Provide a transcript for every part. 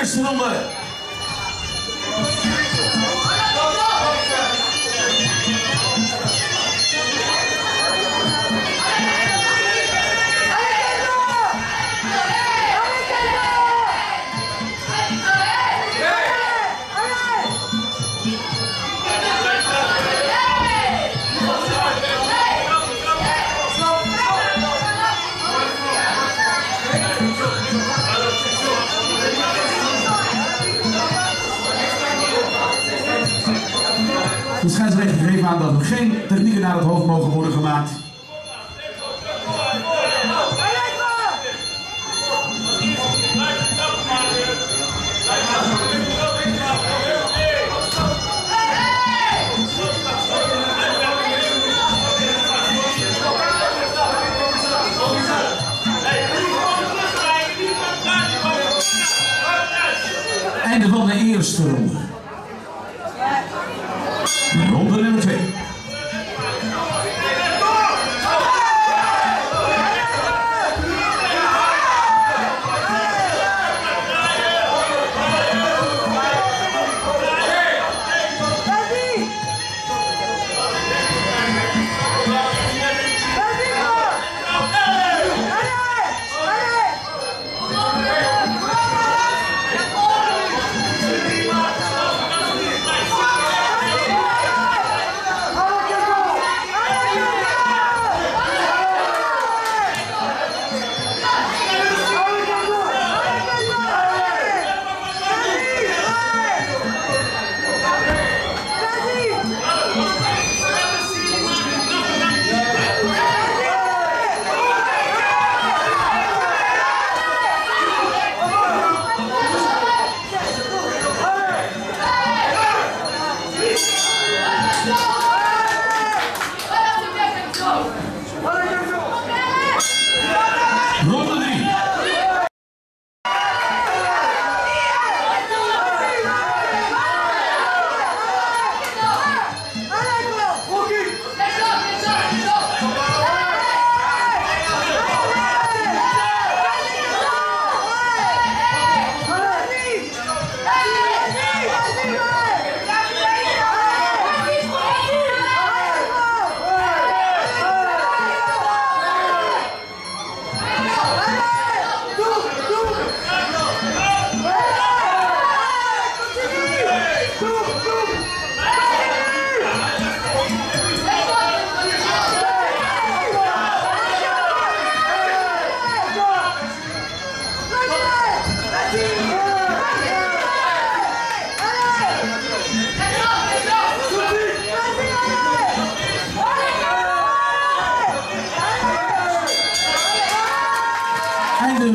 eerste ronde. De scheidsrechter geeft aan dat er geen technieken naar het hoofd mogen worden gemaakt. Einde van de eerste ronde. Ronde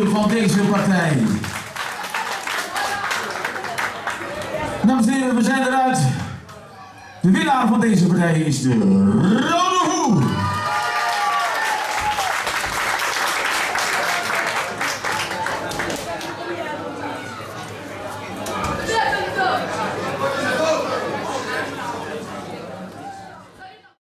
Van deze partij. Dames en heren, we zijn eruit. De winnaar van deze partij is de